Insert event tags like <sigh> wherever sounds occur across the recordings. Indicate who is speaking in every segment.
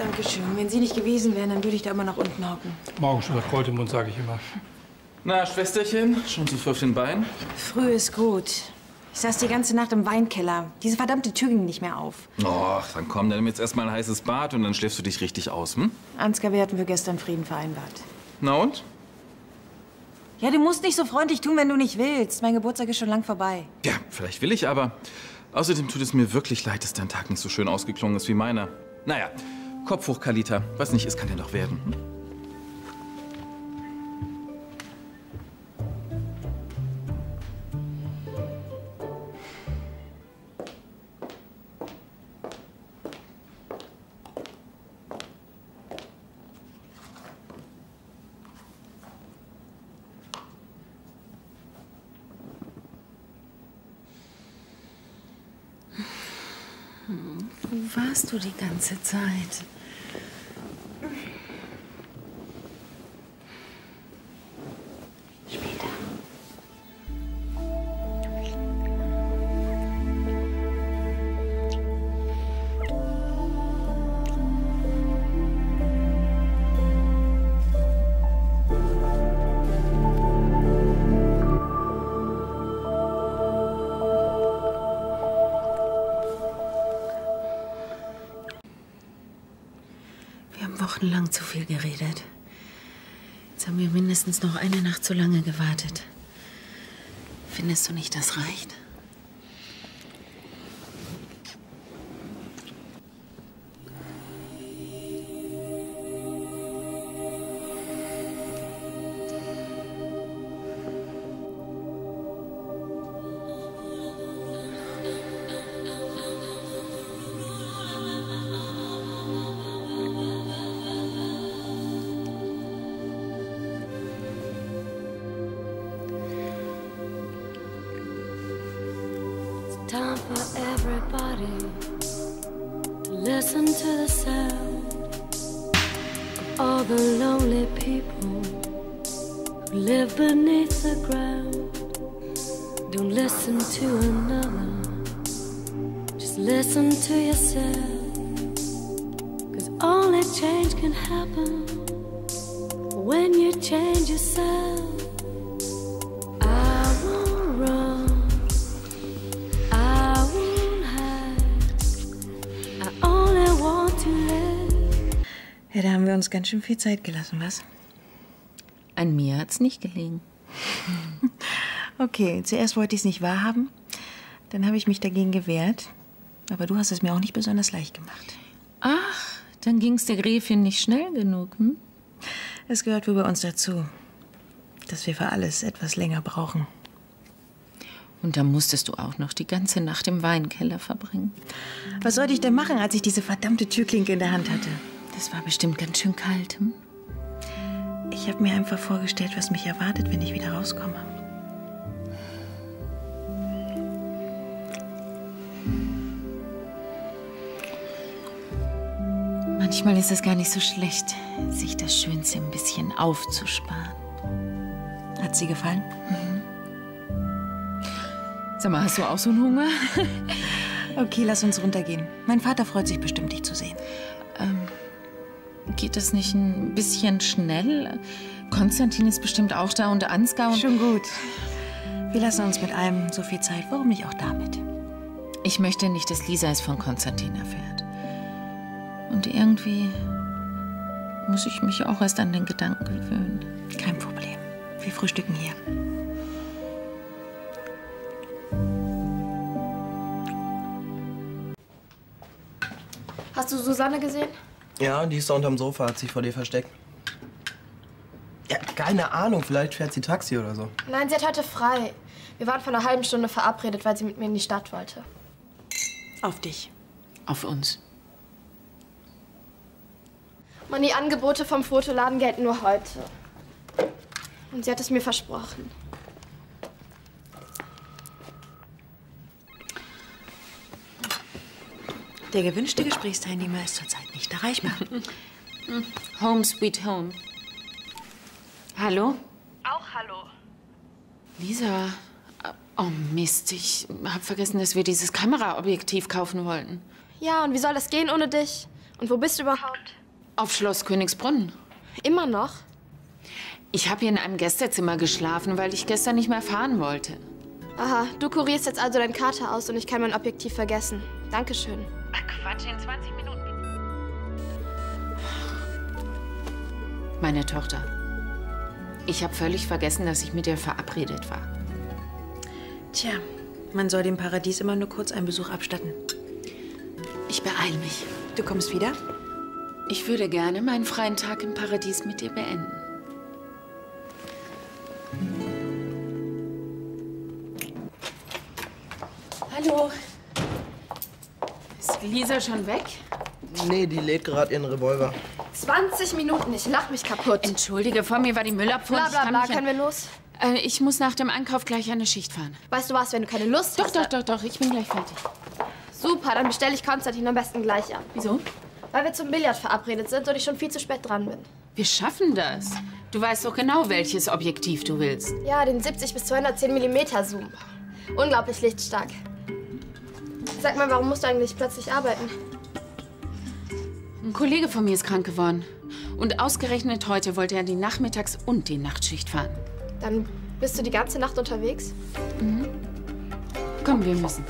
Speaker 1: Dankeschön. Wenn Sie nicht gewesen wären, dann würde ich da immer noch unten hocken.
Speaker 2: Morgen schon das Gold im Mund, sage ich immer.
Speaker 3: Na, Schwesterchen, schon zu früh auf den Beinen?
Speaker 1: Früh ist gut. Ich saß die ganze Nacht im Weinkeller. Diese verdammte Tür ging nicht mehr auf.
Speaker 3: Och, dann komm, dann nimm jetzt erstmal ein heißes Bad und dann schläfst du dich richtig aus, hm?
Speaker 1: Ansgar, wir hatten für gestern Frieden vereinbart.
Speaker 3: Na und?
Speaker 1: Ja, du musst nicht so freundlich tun, wenn du nicht willst. Mein Geburtstag ist schon lang vorbei.
Speaker 3: Ja, vielleicht will ich, aber außerdem tut es mir wirklich leid, dass dein Tag nicht so schön ausgeklungen ist wie meiner. Naja, Kopf hoch, Kalita. Was nicht ist, kann ja noch werden. Hm?
Speaker 4: Wo warst du die ganze Zeit? Wochenlang zu viel geredet. Jetzt haben wir mindestens noch eine Nacht zu lange gewartet. Findest du nicht, das reicht?
Speaker 5: The lonely people who live beneath the ground. Don't listen to another, just listen to yourself. Cause only change can happen when you change yourself.
Speaker 1: Ja, da haben wir uns ganz schön viel Zeit gelassen, was?
Speaker 4: An mir hat's nicht gelegen. <laughs>
Speaker 1: Okay, zuerst wollte ich es nicht wahrhaben. Dann habe ich mich dagegen gewehrt. Aber du hast es mir auch nicht besonders leicht gemacht.
Speaker 4: Ach, dann ging's der Gräfin nicht schnell genug, hm?
Speaker 1: Es gehört wohl bei uns dazu, dass wir für alles etwas länger brauchen.
Speaker 4: Und dann musstest du auch noch die ganze Nacht im Weinkeller verbringen.
Speaker 1: Was sollte ich denn machen, als ich diese verdammte Türklinke in der Hand hatte?
Speaker 4: Das war bestimmt ganz schön kalt, hm?
Speaker 1: Ich habe mir einfach vorgestellt, was mich erwartet, wenn ich wieder rauskomme.
Speaker 4: Manchmal ist es gar nicht so schlecht, sich das Schönste ein bisschen aufzusparen.
Speaker 1: Hat sie gefallen?
Speaker 4: Sag mal, hast du auch so einen Hunger? <laughs>
Speaker 1: Okay, lass uns runtergehen. Mein Vater freut sich bestimmt, dich zu sehen.
Speaker 4: Geht das nicht ein bisschen schnell? Konstantin ist bestimmt auch da und Ansgar und...
Speaker 1: Schon gut. Wir lassen uns mit allem so viel Zeit. Warum nicht auch damit?
Speaker 4: Ich möchte nicht, dass Lisa es von Konstantin erfährt. Und irgendwie muss ich mich auch erst an den Gedanken gewöhnen.
Speaker 1: Kein Problem. Wir frühstücken hier.
Speaker 6: Hast du Susanne gesehen?
Speaker 7: Ja, die ist da unterm Sofa, hat sich vor dir versteckt. Ja, keine Ahnung, vielleicht fährt sie Taxi oder so.
Speaker 6: Nein, sie hat heute frei. Wir waren vor einer halben Stunde verabredet, weil sie mit mir in die Stadt wollte.
Speaker 1: Auf dich.
Speaker 4: Auf uns.
Speaker 6: Mann, die Angebote vom Fotoladen gelten nur heute. Und sie hat es mir versprochen.
Speaker 1: Der gewünschte Gesprächsteilnehmer ist zurzeit nicht erreichbar. <laughs>
Speaker 4: Home sweet home. Hallo?
Speaker 6: Auch hallo.
Speaker 4: Lisa. Oh Mist, ich hab vergessen, dass wir dieses Kameraobjektiv kaufen wollten.
Speaker 6: Ja, und wie soll das gehen ohne dich? Und wo bist du überhaupt?
Speaker 4: Auf Schloss Königsbrunn.
Speaker 6: Immer noch?
Speaker 4: Ich habe hier in einem Gästezimmer geschlafen, weil ich gestern nicht mehr fahren wollte.
Speaker 6: Aha, du kurierst jetzt also deinen Kater aus und ich kann mein Objektiv vergessen. Dankeschön.
Speaker 4: Quatsch, in 20 Minuten. Meine Tochter. Ich habe völlig vergessen, dass ich mit dir verabredet war.
Speaker 1: Tja, man soll dem Paradies immer nur kurz einen Besuch abstatten.
Speaker 4: Ich beeil mich.
Speaker 1: Du kommst wieder?
Speaker 4: Ich würde gerne meinen freien Tag im Paradies mit dir beenden. Hallo. Ist Lisa schon weg?
Speaker 7: Nee, die lädt gerade ihren Revolver.
Speaker 6: 20 Minuten, ich lach mich kaputt.
Speaker 4: Entschuldige, vor mir war die Müllabfuhr.
Speaker 6: Bla
Speaker 4: Ich
Speaker 6: bla bla,
Speaker 4: nicht
Speaker 6: können wir los?
Speaker 4: Äh, ich muss nach dem Einkauf gleich eine Schicht fahren.
Speaker 6: Weißt du was, wenn du keine Lust
Speaker 4: Doch,
Speaker 6: hast?
Speaker 4: doch, doch, doch, ich bin gleich fertig.
Speaker 6: Super, dann bestelle ich Konstantin am besten gleich ab.
Speaker 4: Wieso?
Speaker 6: Weil wir zum Billard verabredet sind und ich schon viel zu spät dran bin.
Speaker 4: Wir schaffen das. Du weißt doch genau, welches Objektiv du willst.
Speaker 6: Ja, den 70 bis 210 mm Zoom. Unglaublich lichtstark. Sag mal, warum musst du eigentlich plötzlich arbeiten?
Speaker 4: Ein Kollege von mir ist krank geworden. Und ausgerechnet heute wollte er die Nachmittags- und die Nachtschicht fahren.
Speaker 6: Dann bist du die ganze Nacht unterwegs?
Speaker 4: Komm, wir müssen.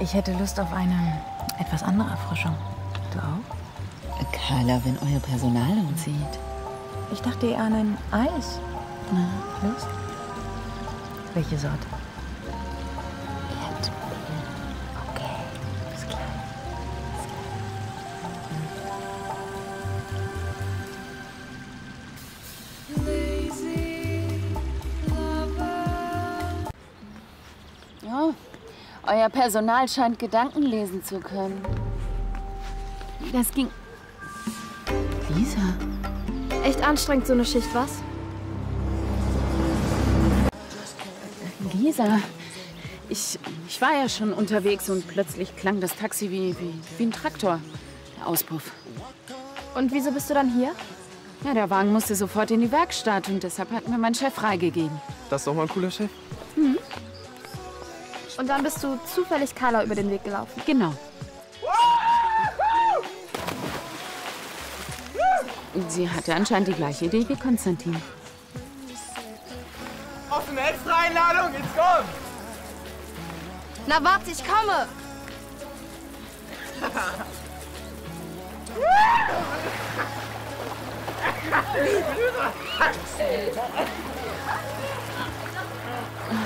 Speaker 1: Ich hätte Lust auf eine etwas andere Erfrischung. Du auch?
Speaker 4: Carla, wenn euer Personal umzieht.
Speaker 1: Ich dachte eher an ein Eis. Na, Lust? Welche Sorte? Okay, bis gleich.
Speaker 4: Ja, euer Personal scheint Gedanken lesen zu können. Das ging. Lisa.
Speaker 6: Echt anstrengend, so eine Schicht, was?
Speaker 4: Lisa. Ich, ich war ja schon unterwegs und plötzlich klang das Taxi wie, wie, wie ein Traktor. Der Auspuff.
Speaker 6: Und wieso bist du dann hier?
Speaker 4: Ja, der Wagen musste sofort in die Werkstatt und deshalb hat mir mein Chef freigegeben.
Speaker 7: Das ist doch mal ein cooler Chef.
Speaker 6: Und dann bist du zufällig Carla über den Weg gelaufen.
Speaker 4: Genau. Sie hatte anscheinend die gleiche Idee wie Konstantin.
Speaker 7: Offene Extra-Einladung, jetzt komm!
Speaker 6: Na warte, ich komme!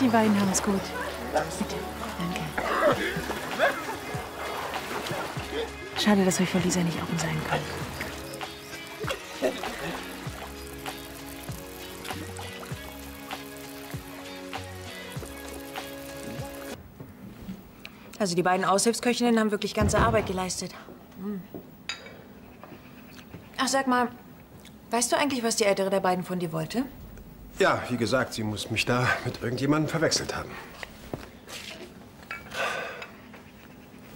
Speaker 1: Die beiden haben es gut. Bitte, danke. Schade, dass wir vor Lisa nicht offen sein können. Also die beiden Aushilfsköchinnen haben wirklich ganze Arbeit geleistet. Hm. Ach, sag mal, weißt du eigentlich, was die ältere der beiden von dir wollte?
Speaker 8: Ja, wie gesagt, sie muss mich da mit irgendjemandem verwechselt haben.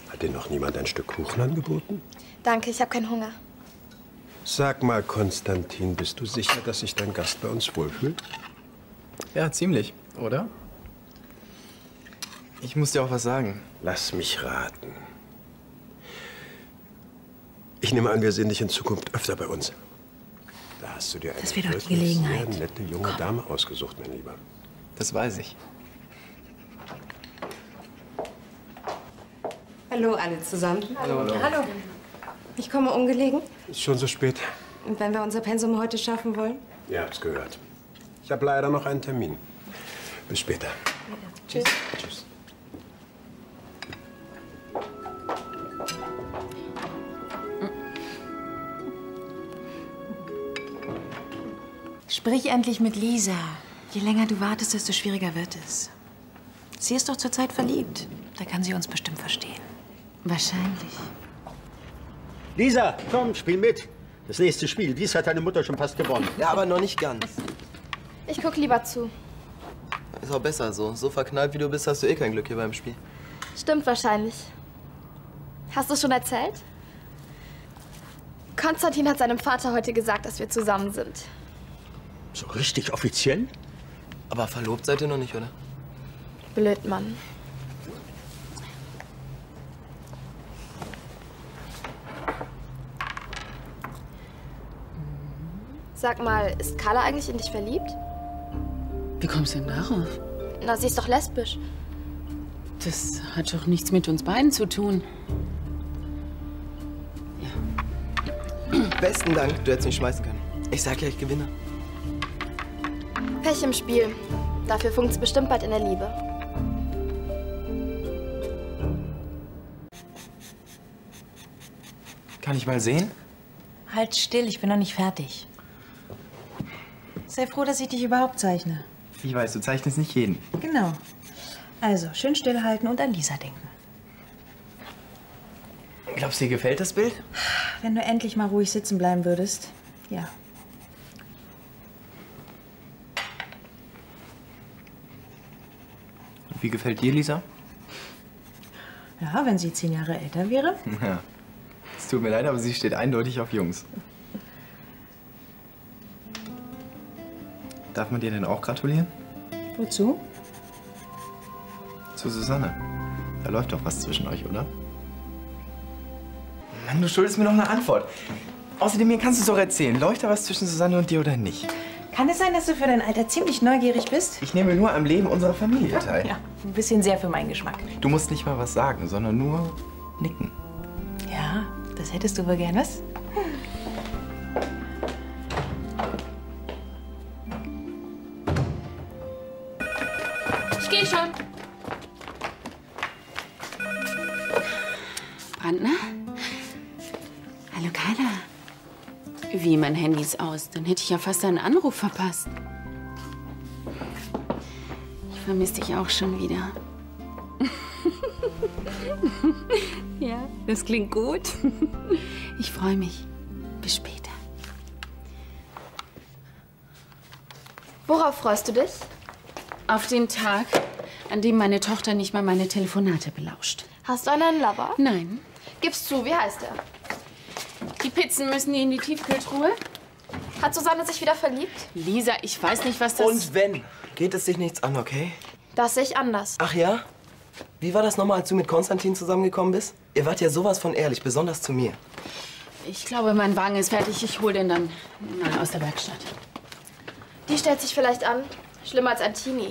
Speaker 8: Hat dir noch niemand ein Stück Kuchen angeboten?
Speaker 6: Danke, ich habe keinen Hunger.
Speaker 8: Sag mal, Konstantin, bist du sicher, dass sich dein Gast bei uns wohlfühlt?
Speaker 9: Ja, ziemlich, oder? Ich muss dir auch was sagen.
Speaker 8: Lass mich raten. Ich nehme an, wir sehen dich in Zukunft öfter bei uns. Da hast du dir eine
Speaker 1: Das doch die
Speaker 8: wirklich
Speaker 1: Gelegenheit.
Speaker 8: sehr nette junge Dame ausgesucht, mein Lieber.
Speaker 9: Das weiß ich.
Speaker 10: Hallo alle zusammen. Hallo. Hallo. Ich komme ungelegen.
Speaker 8: Ist schon so spät?
Speaker 10: Und wenn wir unser Pensum heute schaffen wollen?
Speaker 8: Ihr habt's gehört. Ich habe leider noch einen Termin. Bis später.
Speaker 10: Tschüss.
Speaker 8: Tschüss.
Speaker 1: Sprich endlich mit Lisa. Je länger du wartest, desto schwieriger wird es. Sie ist doch zurzeit verliebt. Da kann sie uns bestimmt verstehen.
Speaker 4: Wahrscheinlich.
Speaker 11: Lisa, komm, spiel mit. Das nächste Spiel. Dies hat deine Mutter schon fast gewonnen.
Speaker 7: Ja, aber noch nicht ganz.
Speaker 6: Ich guck lieber zu.
Speaker 7: Ist auch besser so. So verknallt wie du bist, hast du eh kein Glück hier beim Spiel.
Speaker 6: Stimmt wahrscheinlich. Hast du schon erzählt? Konstantin hat seinem Vater heute gesagt, dass wir zusammen sind.
Speaker 11: So richtig offiziell?
Speaker 7: Aber verlobt seid ihr noch nicht, oder?
Speaker 6: Blöd, Mann. Sag mal, ist Carla eigentlich in dich verliebt?
Speaker 4: Wie kommst du denn darauf?
Speaker 6: Na, sie ist doch lesbisch.
Speaker 4: Das hat doch nichts mit uns beiden zu tun.
Speaker 7: Besten Dank, du hättest mich schmeißen können. Ich sag ja, ich gewinne.
Speaker 6: Pech im Spiel. Dafür funkt's bestimmt bald in der Liebe.
Speaker 9: Kann ich mal sehen?
Speaker 1: Halt still, ich bin noch nicht fertig. Sei froh, dass ich dich überhaupt zeichne.
Speaker 9: Ich weiß, du zeichnest nicht jeden.
Speaker 1: Genau. Also, schön stillhalten und an Lisa denken.
Speaker 9: Glaubst du, dir gefällt das Bild?
Speaker 1: Wenn du endlich mal ruhig sitzen bleiben würdest. Ja.
Speaker 9: Wie gefällt dir, Lisa?
Speaker 1: Ja, wenn sie zehn Jahre älter wäre.
Speaker 9: Ja. Es tut mir leid, aber sie steht eindeutig auf Jungs. Darf man dir denn auch gratulieren?
Speaker 1: Wozu?
Speaker 9: Zu Susanne. Da läuft doch was zwischen euch, oder? Mann, du schuldest mir noch eine Antwort. Außerdem, mir kannst du es doch erzählen. Läuft da was zwischen Susanne und dir oder nicht?
Speaker 1: Kann es sein, dass du für dein Alter ziemlich neugierig bist?
Speaker 9: Ich nehme nur am Leben unserer Familie teil.
Speaker 1: Ja, ein bisschen sehr für meinen Geschmack.
Speaker 9: Du musst nicht mal was sagen, sondern nur nicken.
Speaker 1: Ja, das hättest du wohl gern, was?
Speaker 4: Ich gehe schon. Wie, mein Handy ist aus? Dann hätte ich ja fast einen Anruf verpasst. Ich vermisse dich auch schon wieder. <laughs> ja, das klingt gut. <laughs> Ich freue mich. Bis später.
Speaker 6: Worauf freust du dich?
Speaker 4: Auf den Tag, an dem meine Tochter nicht mal meine Telefonate belauscht.
Speaker 6: Hast du einen Lover?
Speaker 4: Nein.
Speaker 6: Gib's zu, wie heißt er?
Speaker 4: Die Pizzen müssen hier in die Tiefkühltruhe.
Speaker 6: Hat Susanne sich wieder verliebt?
Speaker 4: Lisa, ich weiß nicht, was das...
Speaker 7: Und wenn, geht es dich nichts an, okay?
Speaker 6: Das sehe ich anders.
Speaker 7: Ach ja? Wie war das nochmal, als du mit Konstantin zusammengekommen bist? Ihr wart ja sowas von ehrlich, besonders zu mir.
Speaker 4: Ich glaube, mein Wagen ist fertig. Ich hole den dann mal aus der Werkstatt.
Speaker 6: Die stellt sich vielleicht an. Schlimmer als ein Teenie.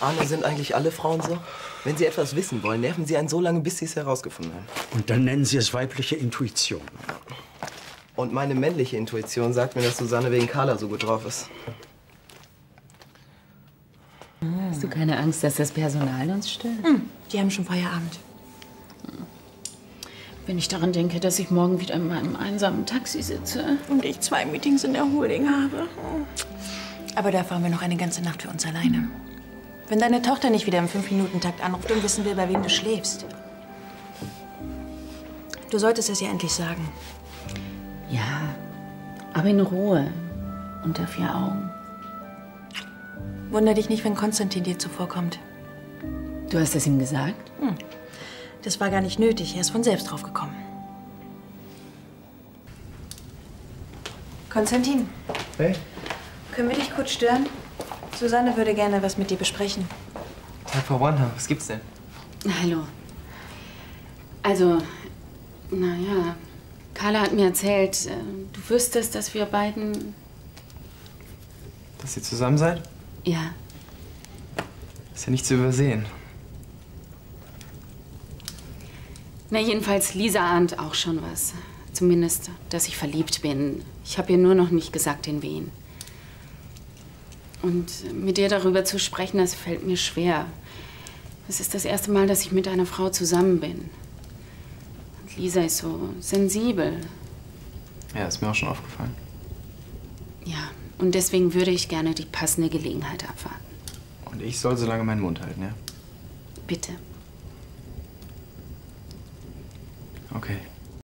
Speaker 7: Arne, sind eigentlich alle Frauen so? Wenn sie etwas wissen wollen, nerven sie einen so lange, bis sie es herausgefunden haben.
Speaker 11: Und dann nennen Sie es weibliche Intuition.
Speaker 7: Und meine männliche Intuition sagt mir, dass Susanne wegen Carla so gut drauf ist.
Speaker 4: Hast du keine Angst, dass das Personal uns stört?
Speaker 1: Hm, die haben schon Feierabend.
Speaker 4: Wenn ich daran denke, dass ich morgen wieder in meinem einsamen Taxi sitze.
Speaker 1: Und ich zwei Meetings in der Holding habe. Aber da fahren wir noch eine ganze Nacht für uns alleine. Wenn deine Tochter nicht wieder im Fünf-Minuten-Takt anruft und wissen will, bei wem du schläfst. Du solltest es ihr endlich sagen.
Speaker 4: Ja, aber in Ruhe. Unter vier Augen.
Speaker 1: Wunder dich nicht, wenn Konstantin dir zuvorkommt.
Speaker 4: Du hast es ihm gesagt?
Speaker 1: Hm. Das war gar nicht nötig. Er ist von selbst drauf gekommen. Konstantin,
Speaker 9: Hey.
Speaker 1: können wir dich kurz stören? Susanne würde gerne was mit dir besprechen.
Speaker 9: Tag for One, was gibt's denn?
Speaker 4: Hallo. Also, naja, Carla hat mir erzählt, äh, du wüsstest, dass wir beiden.
Speaker 9: Dass ihr zusammen seid?
Speaker 4: Ja,
Speaker 9: Ist ja nicht zu übersehen.
Speaker 4: na jedenfalls, Lisa ahnt auch schon was. Zumindest, dass ich verliebt bin. Ich habe ihr nur noch nicht gesagt, in wen. Und mit dir darüber zu sprechen, das fällt mir schwer. Es ist das erste Mal, dass ich mit einer Frau zusammen bin. Und Lisa ist so sensibel.
Speaker 9: Ja, ist mir auch schon aufgefallen.
Speaker 4: Ja, und deswegen würde ich gerne die passende Gelegenheit abwarten.
Speaker 9: Und ich soll so lange meinen Mund halten, ja?
Speaker 4: Bitte. Okay.